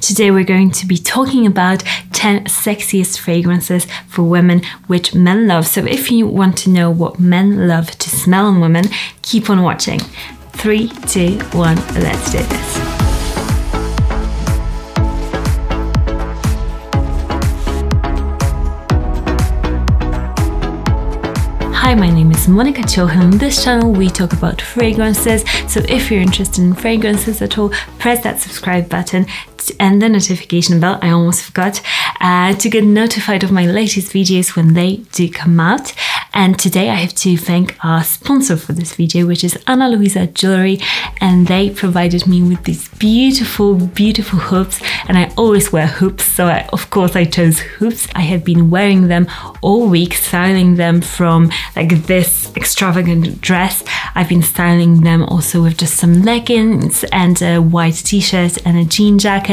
Today we're going to be talking about 10 sexiest fragrances for women which men love. So if you want to know what men love to smell on women, keep on watching. Three, two, one, let's do this. Hi, my name is Monica Cioch on this channel we talk about fragrances. So if you're interested in fragrances at all, press that subscribe button and the notification bell, I almost forgot, uh, to get notified of my latest videos when they do come out. And today I have to thank our sponsor for this video, which is Ana Luisa Jewelry. And they provided me with these beautiful, beautiful hoops. And I always wear hoops, so I, of course I chose hoops. I have been wearing them all week, styling them from like this extravagant dress. I've been styling them also with just some leggings and a white t-shirt and a jean jacket.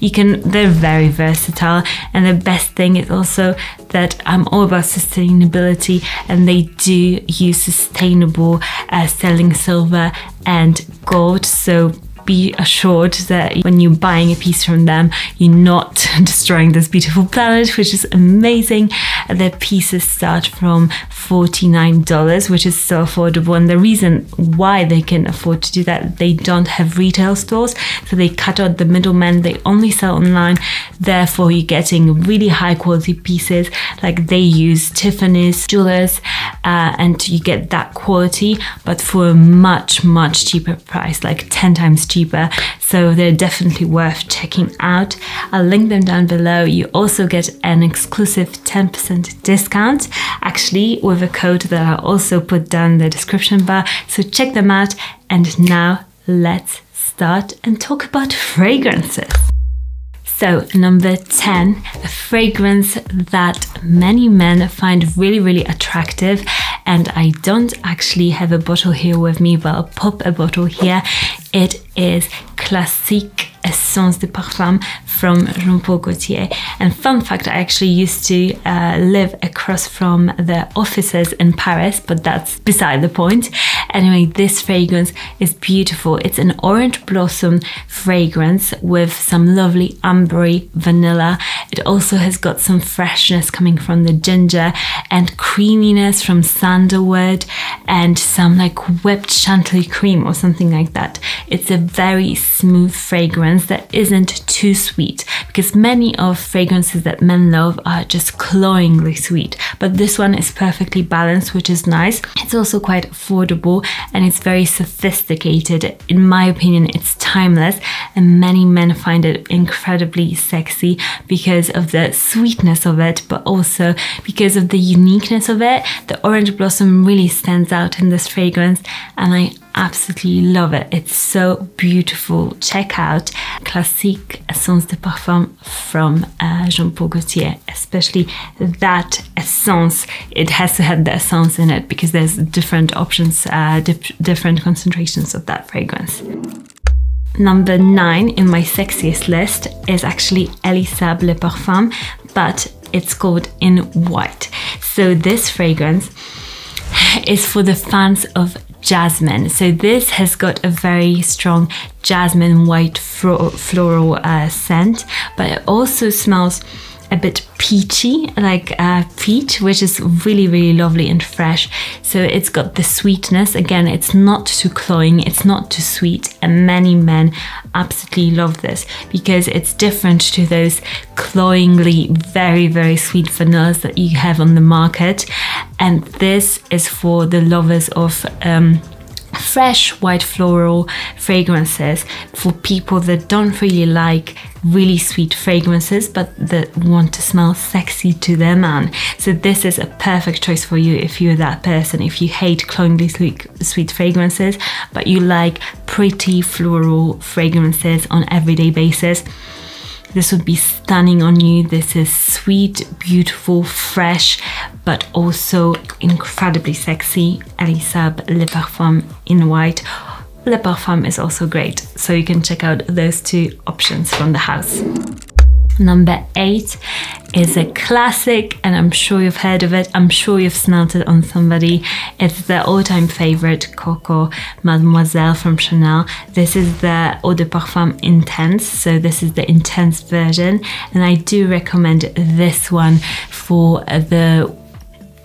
You can, they're very versatile. And the best thing is also that I'm all about sustainability and they do use sustainable uh, sterling silver and gold. So be assured that when you're buying a piece from them, you're not destroying this beautiful planet, which is amazing. Their pieces start from $49, which is so affordable. And the reason why they can afford to do that, they don't have retail stores. So they cut out the middlemen, they only sell online. Therefore, you're getting really high quality pieces. Like they use Tiffany's jewelers, uh, and you get that quality, but for a much, much cheaper price, like 10 times cheaper cheaper. So they're definitely worth checking out. I'll link them down below. You also get an exclusive 10% discount, actually, with a code that I'll also put down in the description bar. So check them out. And now let's start and talk about fragrances. So, number 10, a fragrance that many men find really, really attractive. And I don't actually have a bottle here with me, but I'll pop a bottle here. It is Classique Essence de Parfum from Jean Paul Gaultier. And fun fact, I actually used to uh, live across from the offices in Paris, but that's beside the point. Anyway, this fragrance is beautiful. It's an orange blossom fragrance with some lovely ambery vanilla. It also has got some freshness coming from the ginger and creaminess from sandalwood and some like whipped chantilly cream or something like that. It's a very smooth fragrance that isn't too sweet because many of fragrances that men love are just cloyingly sweet, but this one is perfectly balanced, which is nice. It's also quite affordable and it's very sophisticated. In my opinion, it's timeless and many men find it incredibly sexy because of the sweetness of it, but also because of the uniqueness of it. The orange blossom really stands out in this fragrance and I absolutely love it. It's so beautiful. Check out Classique Essence de Parfum from uh, Jean Paul Gaultier, especially that essence. It has to have the essence in it because there's different options, uh, dif different concentrations of that fragrance. Number nine in my sexiest list is actually Elie Saab Le Parfum, but it's called in white. So this fragrance is for the fans of jasmine. So this has got a very strong jasmine white floral uh, scent, but it also smells a bit peachy, like uh, peach, which is really, really lovely and fresh. So it's got the sweetness. Again, it's not too cloying, it's not too sweet, and many men absolutely love this because it's different to those cloyingly very, very sweet vanillas that you have on the market. And this is for the lovers of um, fresh white floral fragrances for people that don't really like really sweet fragrances but that want to smell sexy to their man. So this is a perfect choice for you if you're that person, if you hate cloyingly sweet, sweet fragrances but you like pretty floral fragrances on everyday basis. This would be stunning on you. This is sweet, beautiful, fresh, but also incredibly sexy. Elie Saab Le Parfum in white. Le Parfum is also great, so you can check out those two options from the house. Number eight is a classic, and I'm sure you've heard of it. I'm sure you've smelt it on somebody. It's the all time favorite Coco Mademoiselle from Chanel. This is the Eau de Parfum Intense, so this is the intense version, and I do recommend this one for the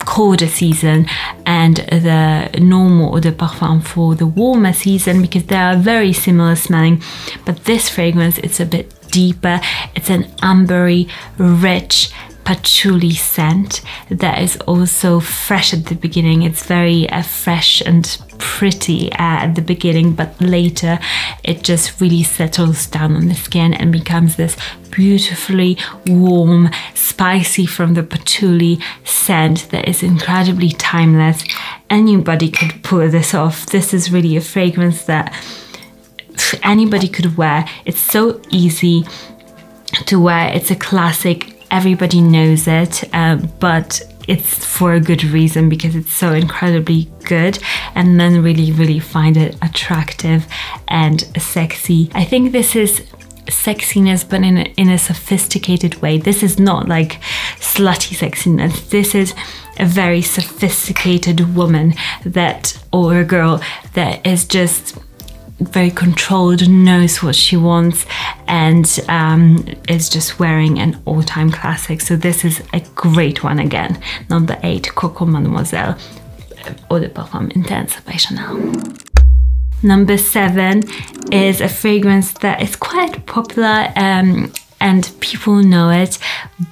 colder season and the normal eau de parfum for the warmer season because they are very similar smelling but this fragrance it's a bit deeper. It's an ambery, rich, patchouli scent that is also fresh at the beginning. It's very uh, fresh and pretty uh, at the beginning, but later it just really settles down on the skin and becomes this beautifully warm, spicy from the patchouli scent that is incredibly timeless. Anybody could pull this off. This is really a fragrance that anybody could wear. It's so easy to wear. It's a classic. Everybody knows it, uh, but it's for a good reason because it's so incredibly good and men really really find it attractive and sexy i think this is sexiness but in a, in a sophisticated way this is not like slutty sexiness this is a very sophisticated woman that or a girl that is just very controlled, knows what she wants, and um, is just wearing an all time classic. So, this is a great one again. Number eight, Coco Mademoiselle Eau de Parfum Intense by Chanel. Number seven is a fragrance that is quite popular um, and people know it.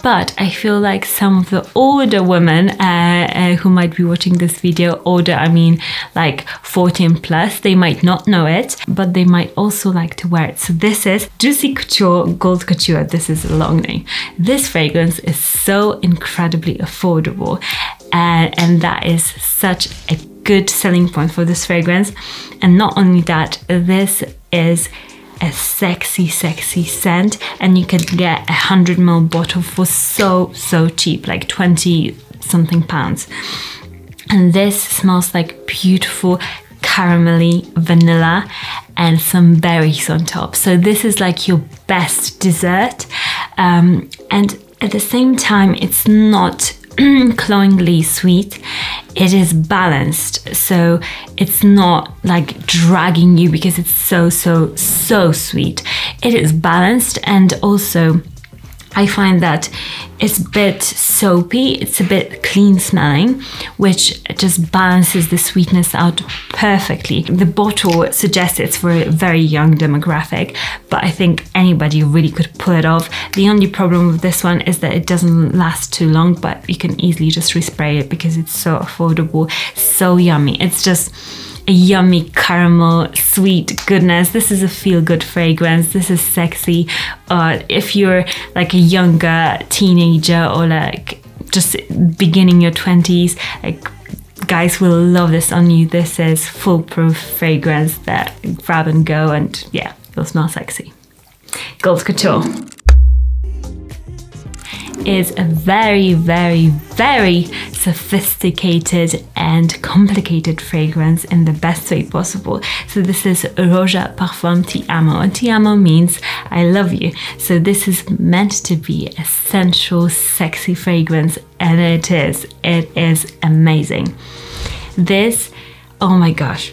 But I feel like some of the older women uh, uh, who might be watching this video, older, I mean like 14 plus, they might not know it, but they might also like to wear it. So this is Juicy Couture Gold Couture. This is a long name. This fragrance is so incredibly affordable. And that is such a good selling point for this fragrance. And not only that, this is a sexy, sexy scent, and you can get a 100 ml bottle for so, so cheap, like 20 something pounds. And this smells like beautiful caramelly vanilla and some berries on top. So this is like your best dessert. Um, and at the same time, it's not cloyingly sweet it is balanced. So it's not like dragging you because it's so so so sweet. It is balanced and also I find that it's a bit soapy, it's a bit clean smelling, which just balances the sweetness out perfectly. The bottle suggests it's for a very young demographic, but I think anybody really could pull it off. The only problem with this one is that it doesn't last too long, but you can easily just respray it because it's so affordable, so yummy. It's just yummy caramel sweet goodness. This is a feel good fragrance. This is sexy. Uh, if you're like a younger teenager or like just beginning your 20s, like guys will love this on you. This is foolproof fragrance that grab and go and yeah, you'll smell sexy. Gold Couture is a very, very, very sophisticated and complicated fragrance in the best way possible. So this is Roja Parfum Ti Amo. Ti Amo means I love you. So this is meant to be a sensual, sexy fragrance, and it is. It is amazing. This, oh my gosh,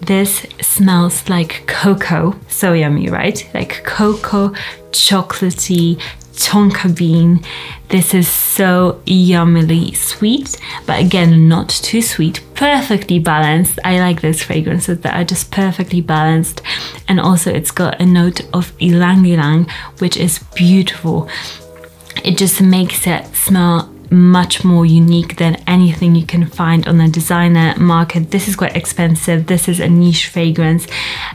this smells like cocoa. So yummy, right? Like cocoa, chocolatey, tonka bean. This is so yummily sweet, but again, not too sweet, perfectly balanced. I like those fragrances that are just perfectly balanced. And also it's got a note of ylang ylang, which is beautiful. It just makes it smell much more unique than anything you can find on the designer market. This is quite expensive. This is a niche fragrance,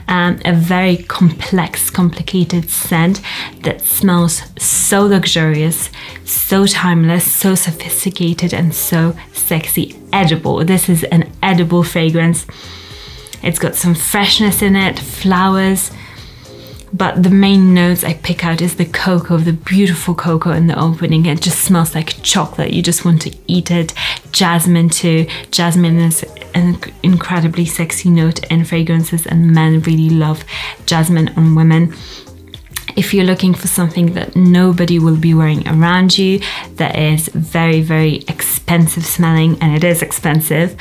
um, a very complex, complicated scent that smells so luxurious, so timeless, so sophisticated, and so sexy. Edible. This is an edible fragrance. It's got some freshness in it, flowers, but the main notes I pick out is the cocoa, the beautiful cocoa in the opening. It just smells like chocolate. You just want to eat it. Jasmine too. Jasmine is an incredibly sexy note in fragrances and men really love jasmine on women. if you're looking for something that nobody will be wearing around you, that is very, very expensive smelling, and it is expensive,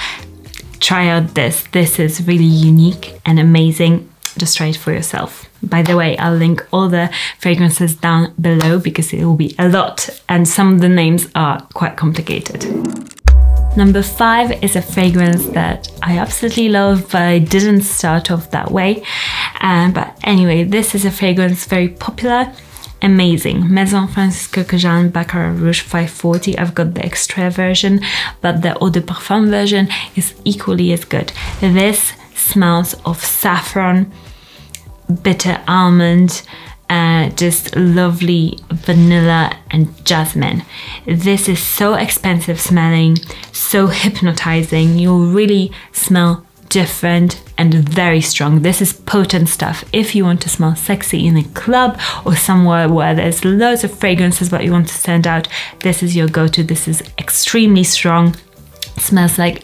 try out this. This is really unique and amazing. Just try it for yourself. By the way, I'll link all the fragrances down below because it will be a lot and some of the names are quite complicated. Number five is a fragrance that I absolutely love, but I didn't start off that way. Um, but anyway, this is a fragrance very popular, amazing. Maison Francis Kurkdjian Baccarat Rouge 540. I've got the extrait version, but the Eau de Parfum version is equally as good. This smells of saffron, bitter almond, uh, just lovely vanilla and jasmine. This is so expensive smelling, so hypnotizing. You'll really smell different and very strong. This is potent stuff. If you want to smell sexy in a club or somewhere where there's loads of fragrances but you want to stand out, this is your go-to. This is extremely strong. Smells like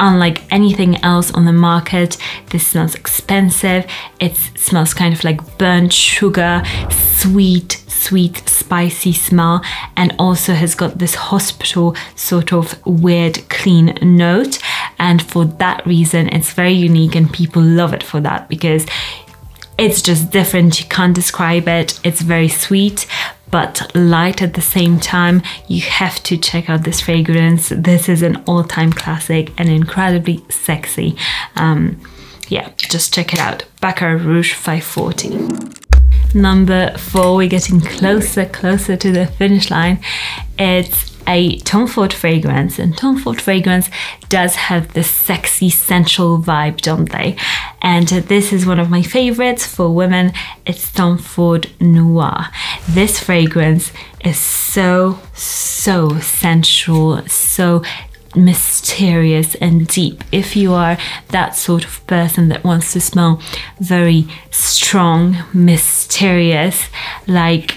unlike anything else on the market. This smells expensive. It smells kind of like burnt sugar, sweet, sweet, spicy smell, and also has got this hospital sort of weird, clean note. And for that reason, it's very unique, and people love it for that because it's just different. You can't describe it. It's very sweet, but light at the same time. You have to check out this fragrance. This is an all-time classic and incredibly sexy. Um, yeah, just check it out. Baccarat Rouge 540. Number four, we're getting closer, closer to the finish line. It's a Tom Ford fragrance, and Tom Ford fragrance does have this sexy, sensual vibe, don't they? And this is one of my favorites for women. It's Tom Ford Noir. This fragrance is so, so sensual, so mysterious and deep. If you are that sort of person that wants to smell very strong, mysterious, like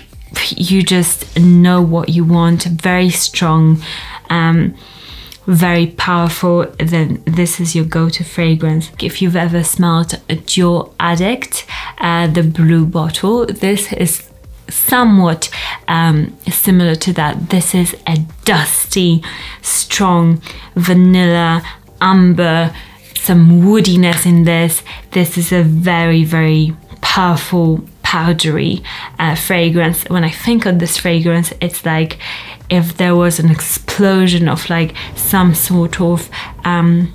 you just know what you want, very strong, um, very powerful, then this is your go-to fragrance. If you've ever smelled a Dior Addict, uh, the blue bottle, this is somewhat um, similar to that. This is a dusty, strong vanilla, amber, some woodiness in this. This is a very, very powerful powdery uh, fragrance. When I think of this fragrance, it's like if there was an explosion of like some sort of um,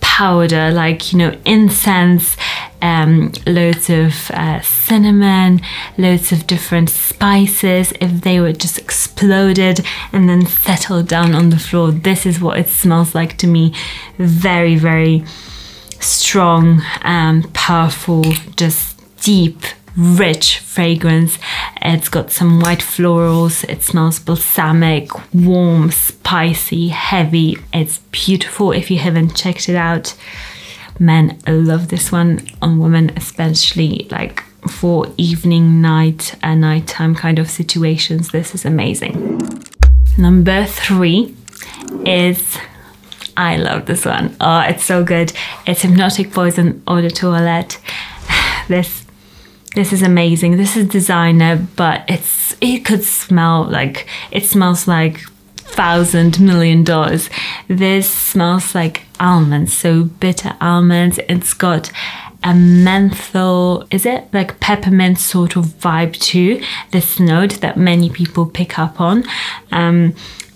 powder, like, you know, incense, um, loads of uh, cinnamon, loads of different spices. If they were just exploded and then settled down on the floor, this is what it smells like to me. Very, very strong, um, powerful, just deep rich fragrance. It's got some white florals. It smells balsamic, warm, spicy, heavy. It's beautiful if you haven't checked it out. Men love this one on women, especially like for evening, night, and nighttime kind of situations. This is amazing. Number three is I love this one. Oh, it's so good. It's Hypnotic Poison Eau de Toilette. This this is amazing. This is designer, but it's it could smell like it smells like thousand million dollars. This smells like almonds, so bitter almonds. It's got a menthol, is it like peppermint sort of vibe to this note that many people pick up on. Um,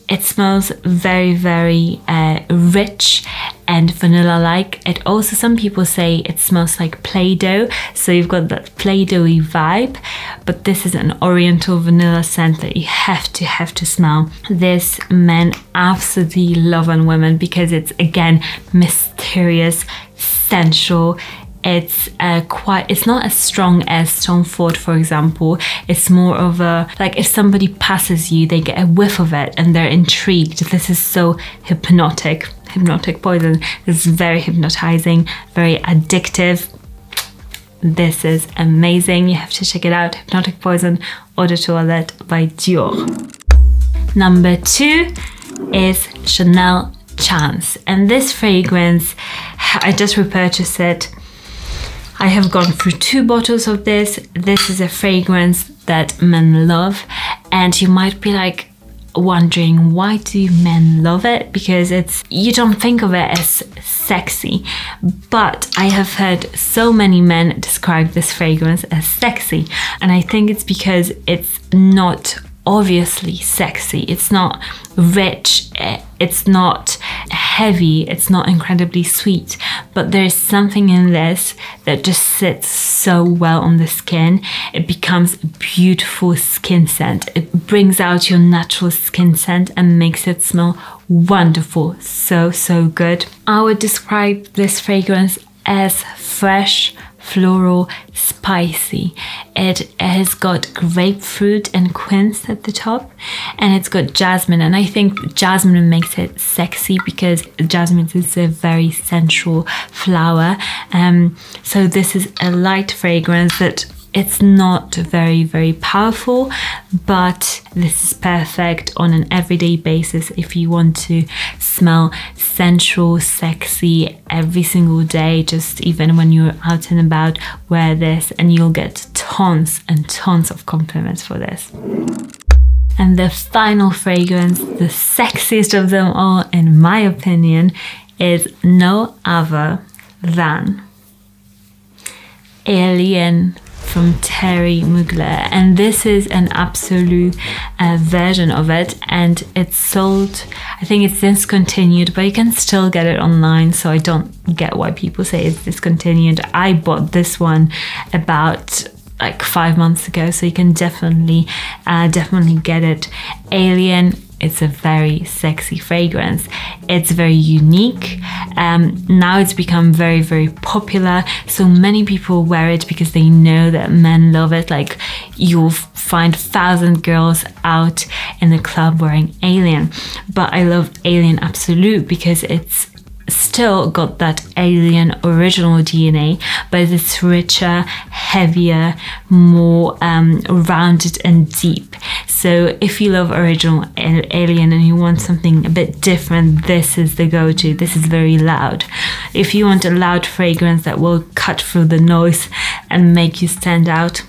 it smells very, very uh, rich and vanilla like. It also, some people say it smells like Play Doh. So you've got that Play Dohy vibe, but this is an oriental vanilla scent that you have to have to smell. This men absolutely love on women because it's again mysterious, sensual, it's uh, quite it's not as strong as Tom Ford for example. It's more of a like if somebody passes you they get a whiff of it and they're intrigued. This is so hypnotic. Hypnotic poison. This is very hypnotizing very addictive. This is amazing. You have to check it out. Hypnotic poison eau de toilette by Dior. Number two is Chanel Chance. And this fragrance I just repurchased it I have gone through two bottles of this. This is a fragrance that men love, and you might be like, wondering why do men love it? Because it's you don't think of it as sexy. But i have heard so many men describe this fragrance as sexy. And i think it's because it's not obviously sexy. It's not rich, eh, it's not heavy, it's not incredibly sweet, but there's something in this that just sits so well on the skin. It becomes a beautiful skin scent. It brings out your natural skin scent and makes it smell wonderful. So, so good. I would describe this fragrance as fresh, floral, spicy. It has got grapefruit and quince at the top, and it's got jasmine. And I think jasmine makes it sexy because jasmine is a very sensual flower. Um, so this is a light fragrance that it's not very, very powerful, but this is perfect on an everyday basis if you want to smell sensual, sexy every single day, just even when you're out and about, wear this and you'll get tons and tons of compliments for this. And the final fragrance, the sexiest of them all, in my opinion, is no other than Alien from Thierry Mugler. And this is an absolute uh, version of it. And it's sold I think it's discontinued but you can still get it online so I don't get why people say it's discontinued. I bought this one about like five months ago so you can definitely uh, definitely get it. Alien it's a very sexy fragrance. It's very unique. Um, now it's become very, very popular. So many people wear it because they know that men love it. Like you'll find thousand girls out in the club wearing Alien. But I love Alien Absolute because it's still got that alien original DNA, but it's richer, heavier, more um, rounded and deep. So if you love original alien and you want something a bit different, this is the go-to. This is very loud. If you want a loud fragrance that will cut through the noise and make you stand out,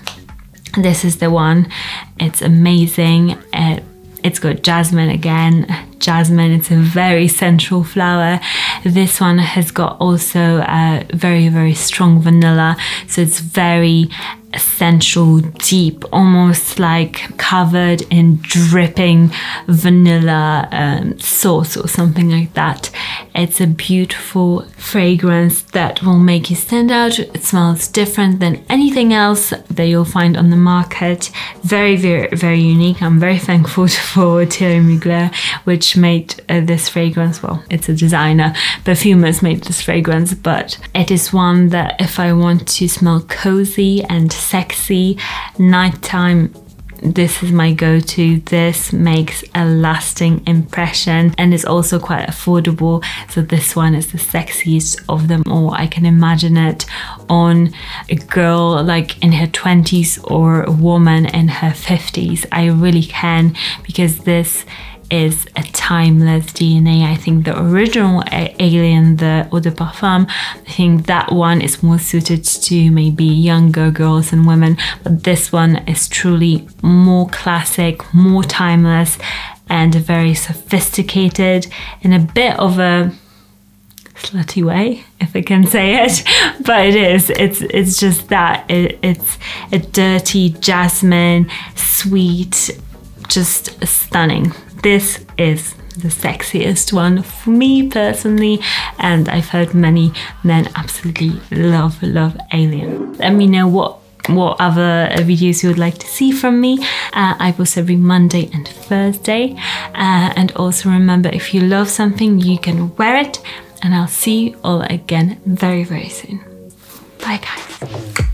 this is the one. It's amazing. It it's got jasmine again. Jasmine, it's a very central flower. This one has got also a very, very strong vanilla. So it's very essential, deep, almost like covered in dripping vanilla um, sauce or something like that. It's a beautiful fragrance that will make you stand out. It smells different than anything else that you'll find on the market. Very, very, very unique. I'm very thankful for Thierry Mugler, which made uh, this fragrance. Well, it's a designer. Perfumers made this fragrance, but it is one that if I want to smell cozy and sexy nighttime. This is my go-to. This makes a lasting impression and is also quite affordable. So this one is the sexiest of them all. I can imagine it on a girl like in her 20s or a woman in her 50s i really can because this is a timeless DNA. I think the original Alien, the Eau de Parfum, I think that one is more suited to maybe younger girls and women, but this one is truly more classic, more timeless, and very sophisticated in a bit of a slutty way, if I can say it. But it is. It's it's just that. It, it's a dirty jasmine, sweet, just stunning this is the sexiest one for me personally and I've heard many men absolutely love love Alien. Let me know what what other videos you would like to see from me. Uh, I post every Monday and Thursday. Uh, and also remember, if you love something, you can wear it. And I'll see you all again very, very soon. Bye, guys.